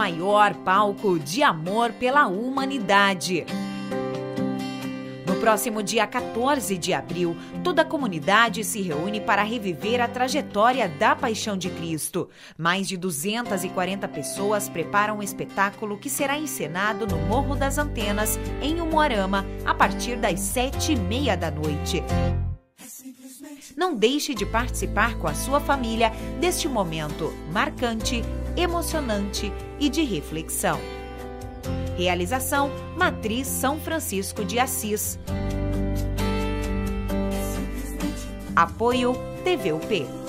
maior palco de amor pela humanidade. No próximo dia 14 de abril, toda a comunidade se reúne para reviver a trajetória da Paixão de Cristo. Mais de 240 pessoas preparam um espetáculo que será encenado no Morro das Antenas, em Umuarama, a partir das sete e meia da noite. Não deixe de participar com a sua família deste momento marcante, emocionante e de reflexão. Realização Matriz São Francisco de Assis. Apoio TVUP.